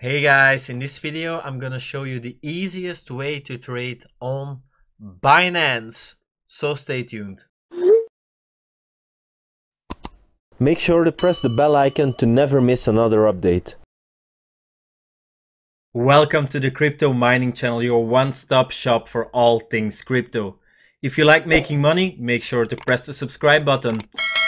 Hey guys, in this video I'm gonna show you the easiest way to trade on Binance. So stay tuned. Make sure to press the bell icon to never miss another update. Welcome to the Crypto Mining Channel, your one-stop shop for all things crypto. If you like making money, make sure to press the subscribe button.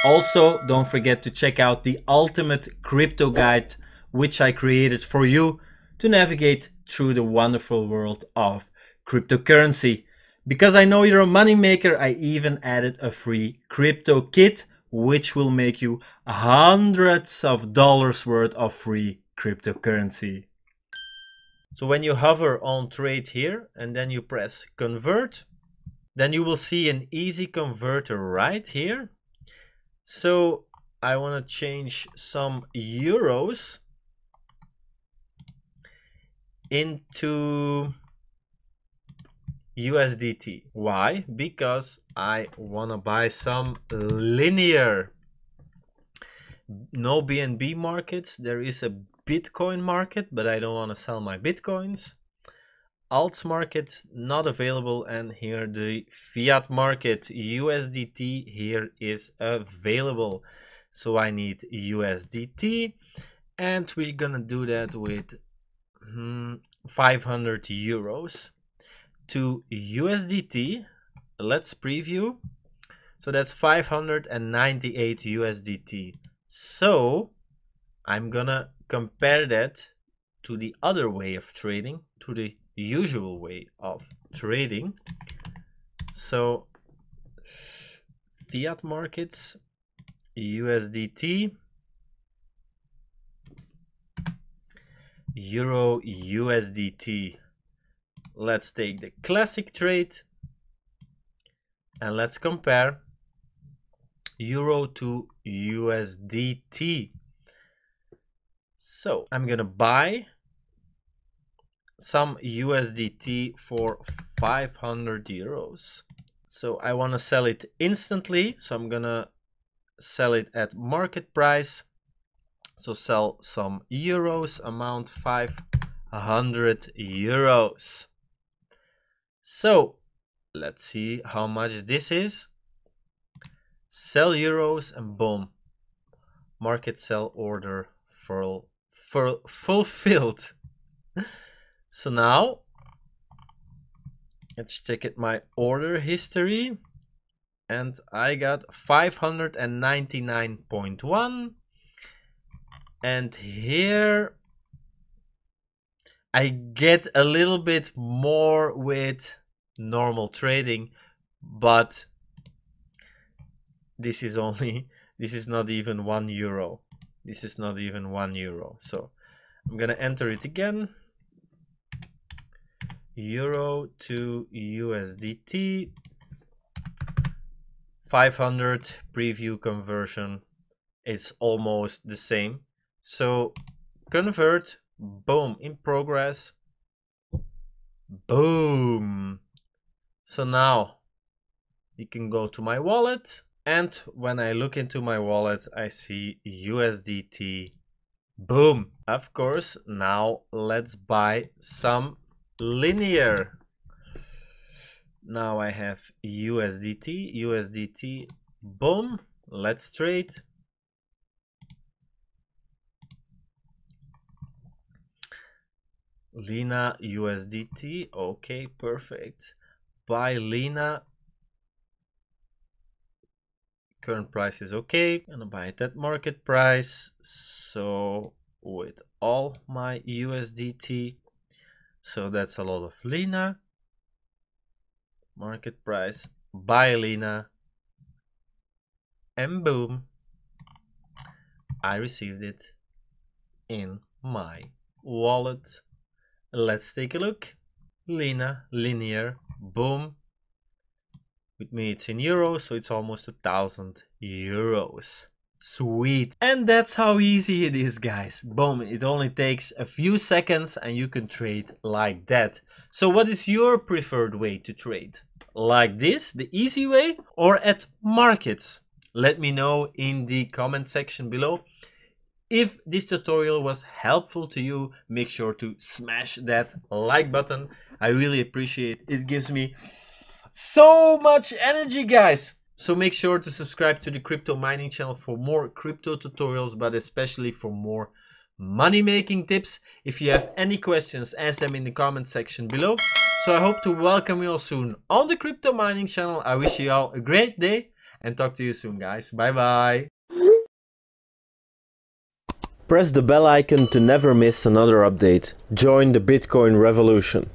Also, don't forget to check out the ultimate crypto guide which I created for you to navigate through the wonderful world of cryptocurrency. Because I know you're a moneymaker, I even added a free crypto kit which will make you hundreds of dollars worth of free cryptocurrency. So when you hover on trade here and then you press convert, then you will see an easy converter right here. So I want to change some euros into USDT. Why? Because I want to buy some linear. No BNB markets. There is a Bitcoin market, but I don't want to sell my Bitcoins. Alts market not available and here the fiat market USDT here is available. So I need USDT and we're gonna do that with Hmm, 500 euros to USDT. Let's preview. So that's 598 USDT. So I'm gonna compare that to the other way of trading, to the usual way of trading. So fiat markets, USDT, Euro USDT. Let's take the classic trade and let's compare Euro to USDT. So I'm gonna buy some USDT for 500 euros. So I want to sell it instantly. So I'm gonna sell it at market price so sell some euros, amount 500 euros. So let's see how much this is. Sell euros and boom. Market sell order for, full, fulfilled. so now let's check it my order history and I got 599.1 and here I get a little bit more with normal trading but this is only this is not even one euro. This is not even one euro. So I'm gonna enter it again. Euro to USDT 500 preview conversion it's almost the same so convert, boom, in progress. Boom. So now you can go to my wallet and when I look into my wallet, I see USDT. Boom. Of course, now let's buy some linear. Now I have USDT, USDT, boom. Let's trade. Lina USDT. Okay, perfect. Buy Lina. Current price is okay. I'm gonna buy it at market price. So with all my USDT. So that's a lot of Lina. Market price. Buy Lina. And boom. I received it in my wallet. Let's take a look. Lina, linear, boom. With me it's in euros, so it's almost a thousand euros. Sweet. And that's how easy it is, guys. Boom. It only takes a few seconds and you can trade like that. So what is your preferred way to trade? Like this, the easy way, or at markets? Let me know in the comment section below. If this tutorial was helpful to you, make sure to smash that like button. I really appreciate it. It gives me so much energy, guys. So make sure to subscribe to the crypto mining channel for more crypto tutorials, but especially for more money making tips. If you have any questions, ask them in the comment section below. So I hope to welcome you all soon on the crypto mining channel. I wish you all a great day and talk to you soon, guys. Bye bye. Press the bell icon to never miss another update. Join the Bitcoin revolution.